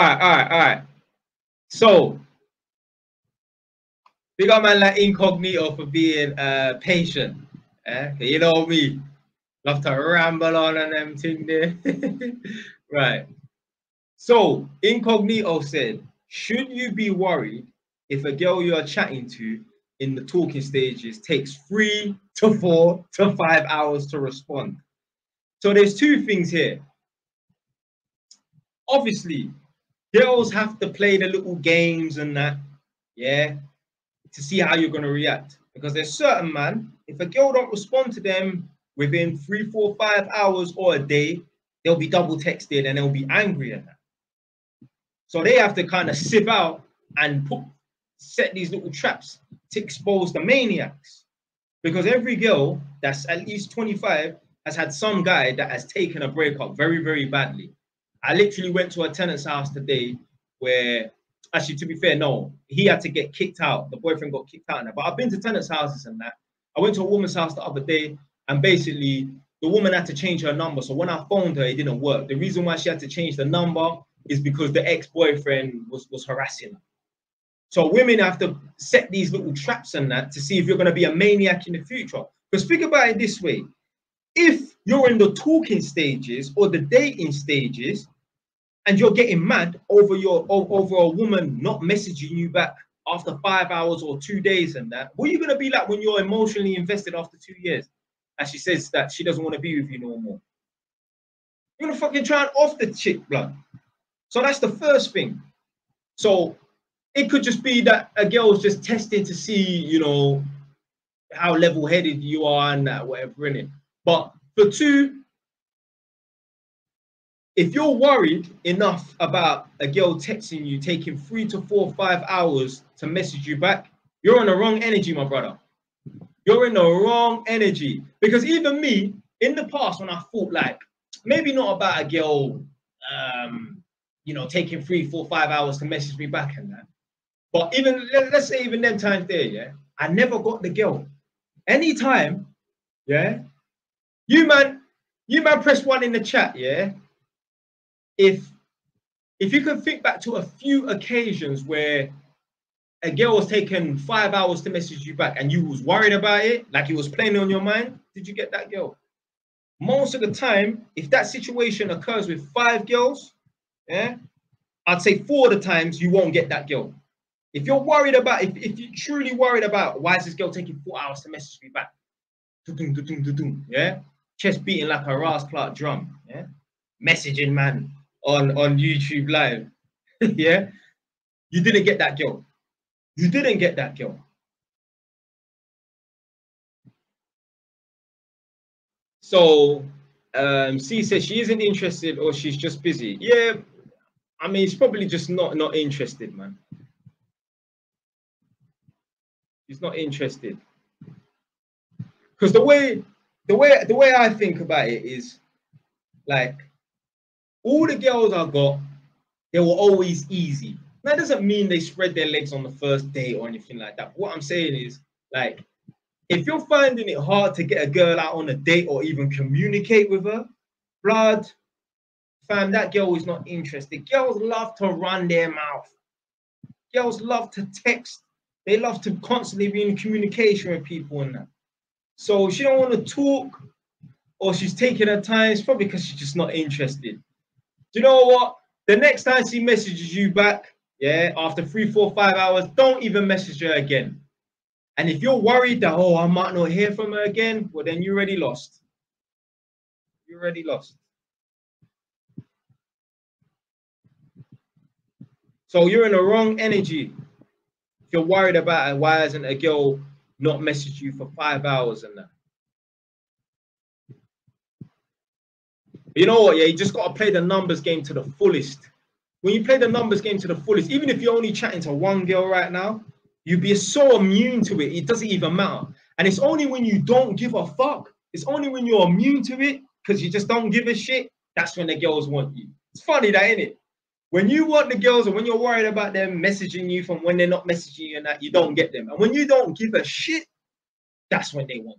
All right, all right, all right. So, big up man like incognito for being uh patient. Eh? You know me, love to ramble on and them thing there. right. So, incognito said, should you be worried if a girl you're chatting to in the talking stages takes three to four to five hours to respond? So there's two things here. Obviously, girls have to play the little games and that, yeah, to see how you're going to react. Because there's certain man, if a girl don't respond to them within three, four, five hours or a day, they'll be double texted and they'll be angry at that. So they have to kind of sieve out and put set these little traps to expose the maniacs. Because every girl that's at least 25 has had some guy that has taken a breakup very, very badly. I literally went to a tenant's house today where, actually, to be fair, no, he had to get kicked out. The boyfriend got kicked out. Now. But I've been to tenants' houses and that. I went to a woman's house the other day, and basically, the woman had to change her number. So when I phoned her, it didn't work. The reason why she had to change the number is because the ex-boyfriend was, was harassing her. So women have to set these little traps and that to see if you're going to be a maniac in the future. Because think about it this way: if you're in the talking stages or the dating stages and you're getting mad over your over a woman not messaging you back after five hours or two days and that what are you going to be like when you're emotionally invested after two years? And she says that she doesn't want to be with you no more. You're to fucking try and off the chick blood. So that's the first thing. So it could just be that a girl's just testing to see you know how level-headed you are and that whatever in it but for two, if you're worried enough about a girl texting you, taking three to four, five hours to message you back, you're in the wrong energy, my brother. You're in the wrong energy. Because even me, in the past, when I thought like, maybe not about a girl, um, you know, taking three, four, five hours to message me back and that. But even let's say even them times there, yeah, I never got the girl. Anytime, yeah, you man, you man, press one in the chat. Yeah. If if you can think back to a few occasions where a girl was taking five hours to message you back and you was worried about it, like it was playing on your mind, did you get that girl? Most of the time, if that situation occurs with five girls, yeah, I'd say four of the times you won't get that girl. If you're worried about, if, if you're truly worried about why is this girl taking four hours to message me back, yeah, chest beating like a Ross Clark drum, yeah, messaging man on on YouTube live, yeah, you didn't get that girl. You didn't get that girl. So um, C says she isn't interested or she's just busy. Yeah, I mean, she's probably just not not interested, man. She's not interested. Because the way the way the way I think about it is like all the girls I got, they were always easy. That doesn't mean they spread their legs on the first date or anything like that. What I'm saying is like if you're finding it hard to get a girl out on a date or even communicate with her, blood, fam, that girl is not interested. Girls love to run their mouth. Girls love to text. They love to constantly be in communication with people and that. So she don't want to talk or she's taking her time. It's probably because she's just not interested. Do you know what? The next time she messages you back, yeah, after three, four, five hours, don't even message her again. And if you're worried that, oh, I might not hear from her again, well, then you're already lost. You're already lost. So you're in the wrong energy. If you're worried about why isn't a girl not message you for five hours and that. You know what? Yeah, you just got to play the numbers game to the fullest. When you play the numbers game to the fullest, even if you're only chatting to one girl right now, you'd be so immune to it. It doesn't even matter. And it's only when you don't give a fuck, it's only when you're immune to it because you just don't give a shit. That's when the girls want you. It's funny that, ain't it? When you want the girls and when you're worried about them messaging you from when they're not messaging you and that, you don't get them. And when you don't give a shit, that's when they want